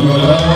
Senhor.